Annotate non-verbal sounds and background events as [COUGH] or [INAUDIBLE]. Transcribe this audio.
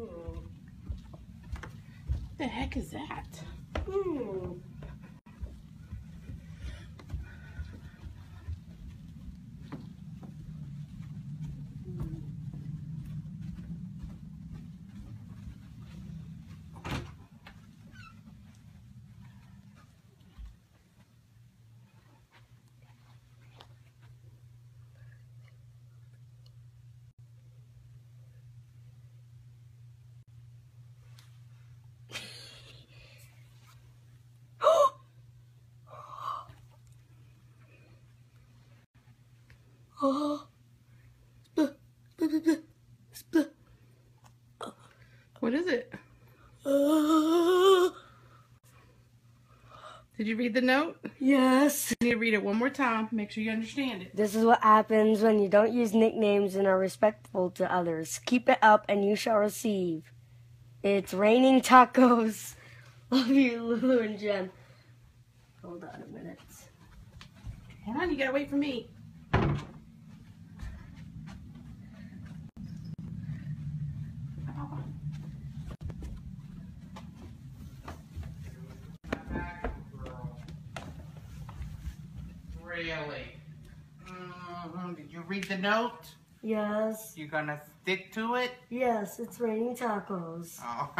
What the heck is that? Oh. What is it? Uh, Did you read the note? yes. You need to read it one more time. Make sure you understand it. This is what happens when you don't use nicknames and are respectful to others. Keep it up and you shall receive. It's raining tacos. [LAUGHS] Love you, Lulu and Jen. Hold on a minute. Hold on, you gotta wait for me. Really? Mhm. Did you read the note? Yes. You gonna stick to it? Yes, it's raining tacos. Oh.